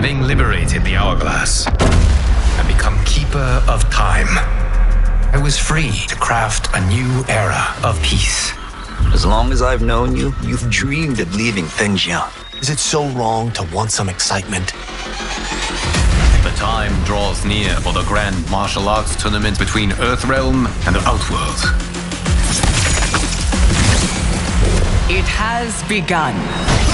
Having liberated the hourglass and become keeper of time, I was free to craft a new era of peace. As long as I've known you, you've dreamed of leaving Fengjian. Is it so wrong to want some excitement? The time draws near for the grand martial arts tournament between Earthrealm and the Outworld. It has begun.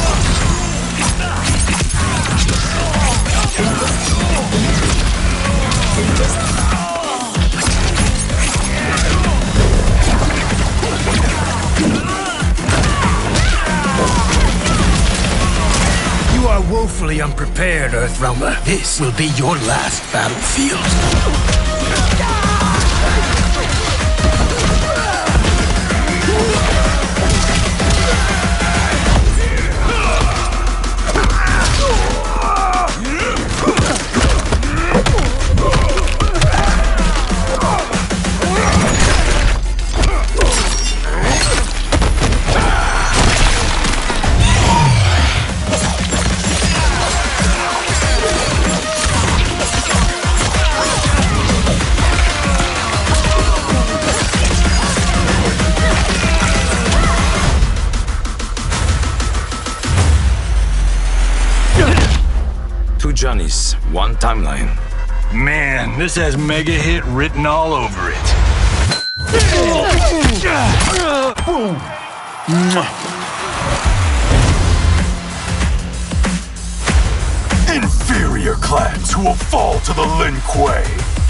Are woefully unprepared, Earthrealmer. This will be your last battlefield. Two Johnnies, one timeline. Man, this has mega hit written all over it. Inferior clans who will fall to the Lin Kuei.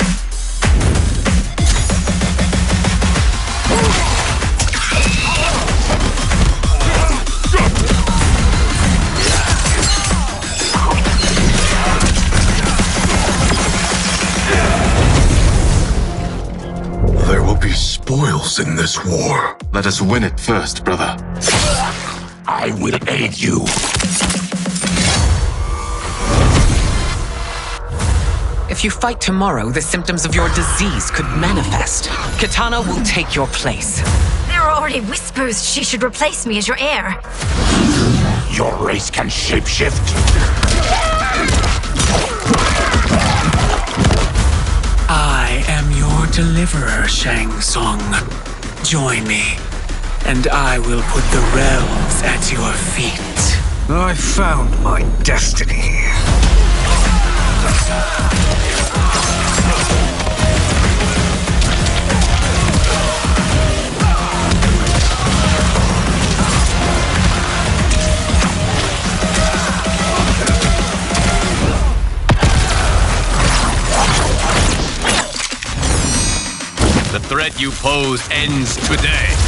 Spoils in this war. Let us win it first, brother. I will aid you. If you fight tomorrow, the symptoms of your disease could manifest. Kitana will take your place. There are already whispers she should replace me as your heir. Your race can shapeshift. Deliverer, Shang Tsung. Join me, and I will put the realms at your feet. I found my destiny. The threat you pose ends today.